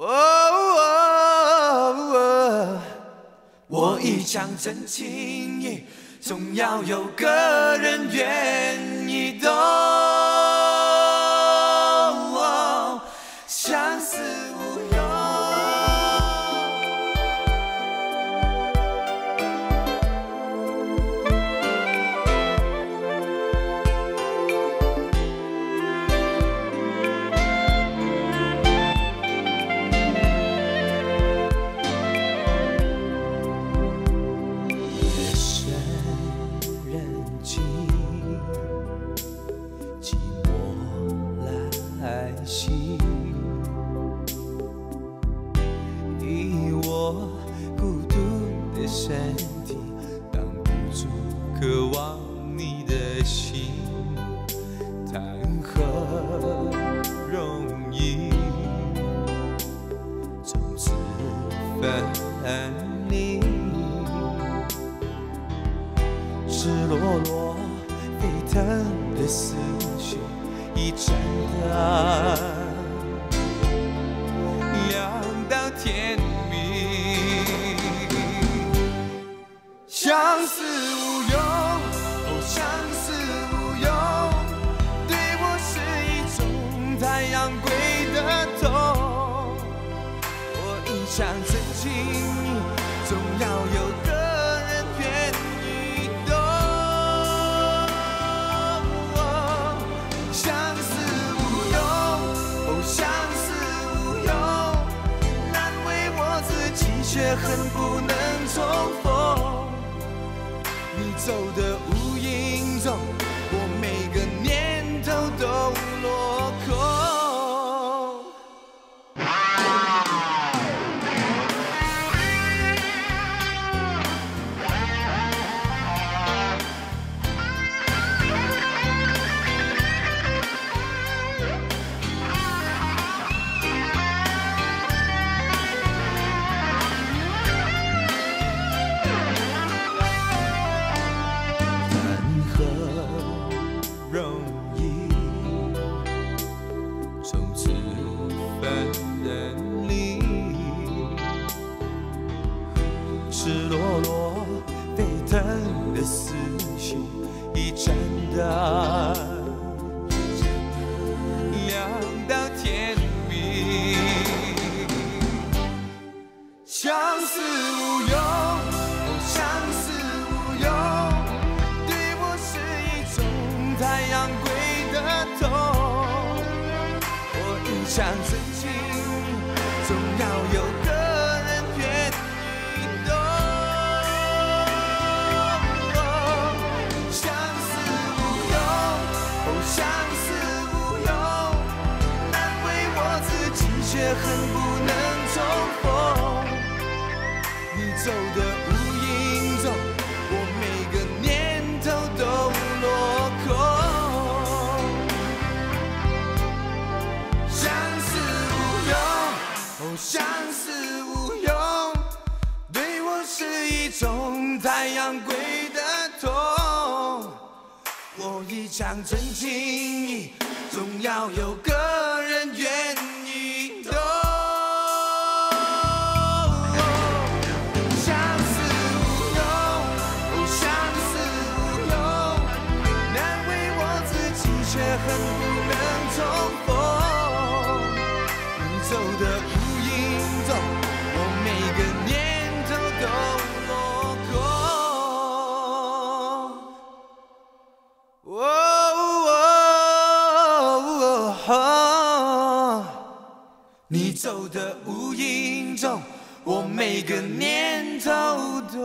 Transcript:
哦我一腔真情意，总要有个人愿意懂。分离。赤裸裸沸腾的思绪一盏灯，亮到天明。相思无用，哦，相思无用，对我是一种太阳归的痛。我一腔真情，总要有个人愿意懂。相思无用，哦，相思无用，难为我自己，却恨不能重逢。你走的无盏灯，亮到天明。相思无用，相思无用，对我是一种太阳归的痛。我一腔恨不能重逢。你走的无影踪，我每个念头都落空。相思无用，哦，相思无用，对我是一种太阳归的痛。我一腔真情意，总要有个恨不能重逢。你走的无影踪，我每个念头都落空。哦你走的无影踪，我每个念头都